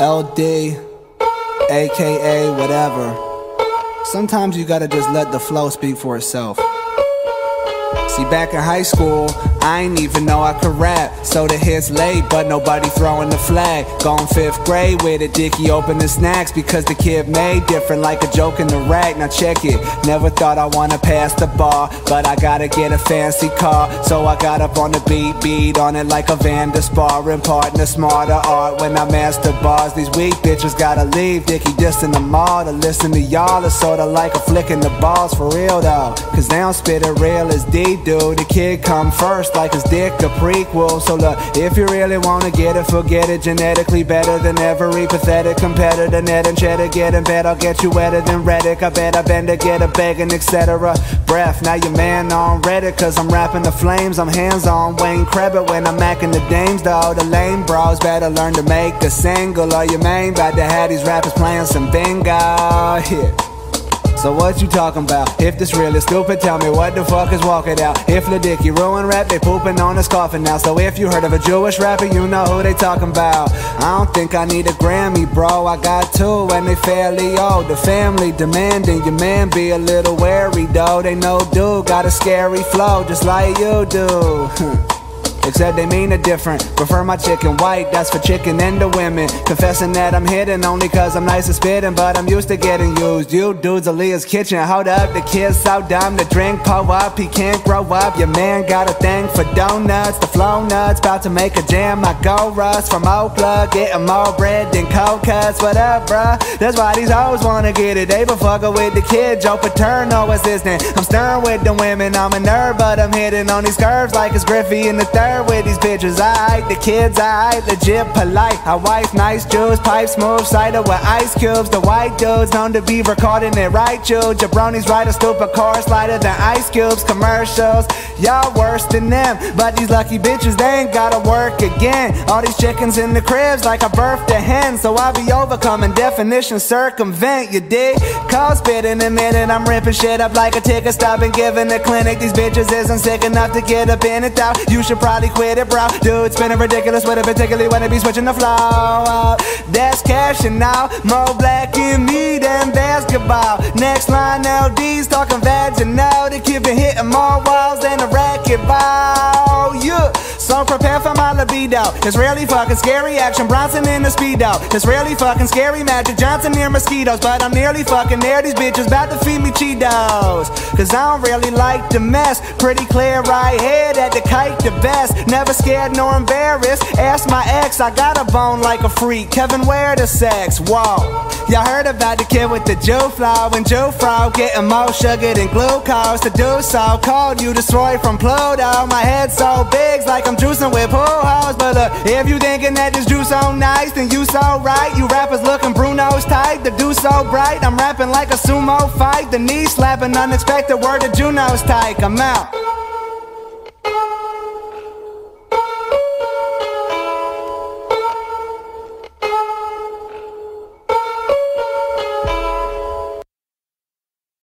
LD, aka whatever. Sometimes you gotta just let the flow speak for itself. See, back in high school, I ain't even know I could rap. So the hits late, but nobody throwing the flag. Gone fifth grade with a dicky open the snacks because the kid made different like a joke in the rack. Now check it. Never thought I wanna pass the bar, but I gotta get a fancy car. So I got up on the beat, beat on it like a Van Damme sparring partner. Smarter art when I master bars. These weak bitches gotta leave. Dicky just in the mall to listen to y'all. It's sorta like a flicking the balls for real though. Cause they don't spit it real as D do. The kid come first like his dick a prequel. So look, if you really wanna get it, forget it. Genetically better than every pathetic competitor. Net and cheddar getting better. I'll get you wetter than Redick. I bet I bend to get a begging, etc. Breath, now your man on Reddit. Cause I'm rapping the flames. I'm hands on Wayne Credit when I'm macking the dames. Though the lame bros better learn to make a single. Or your main about to have these rappers playing some bingo. Yeah. So what you talking about? If this real is stupid, tell me what the fuck is walking out. If the dicky ruin rap, they pooping on his coffin now. So if you heard of a Jewish rapper, you know who they talking about. I don't think I need a Grammy, bro. I got two and they fairly old. The family demanding your man be a little wary, though. They know dude got a scary flow, just like you do. Except they mean it different. Prefer my chicken white, that's for chicken and the women. Confessing that I'm hidden only cause I'm nice and spitting, but I'm used to getting used. You dudes, Aaliyah's kitchen. Hold up, the kid's so dumb to drink, pull up. He can't grow up. Your man got a thing for donuts. The flow nuts, about to make a jam. I go rust from Oakland, getting more bread than cold cuts. What up, bruh? That's why these hoes wanna get it. They been fucking with the kid, Joe Paterno assistant. I'm stirring with the women, I'm a nerd, but I'm hitting on these curves like it's Griffey in the third with these bitches. I the kids, I legit polite. I wife nice juice, pipe smooth cider with ice cubes. The white dudes known to be recording it right, you. Jabronis write a stupid chorus lighter than ice cubes. Commercials, y'all worse than them. But these lucky bitches, they ain't gotta work again. All these chickens in the cribs like I birthed a hen. So I be overcoming definition, circumvent, you dig? Cause spit in a minute, I'm ripping shit up like a ticket stop and giving the clinic. These bitches isn't sick enough to get up in it out. You should probably quit it, bro. Dude, spinning ridiculous with it, particularly when it be switching the flow. That's cashing out. More black in me than basketball. Next line, LD's talking vaginal. They keep it hitting more walls than a racquetball. Yeah. So prepare for my libido. It's really fucking scary. Action Bronson in the speedo. It's really fucking scary. Magic Johnson near mosquitoes. But I'm nearly fucking there. These bitches about to feed me Cheetos. Cause I don't really like the mess. Pretty clear right here that the kite the best. Never scared nor embarrassed. Ask my ex, I got a bone like a freak. Kevin, where the sex? Whoa. Y'all heard about the kid with the Joe flow and Jewfro getting more sugar than glucose to do so. Called you destroyed from Pluto. My head so big, like I'm juicing with pool hoes. But look, if you thinking that this juice so nice, then you so right. You rappers looking Bruno's tight, the do so bright. I'm rapping like a sumo fight, the knee slapping, unexpected word of Juno's tight. I'm out.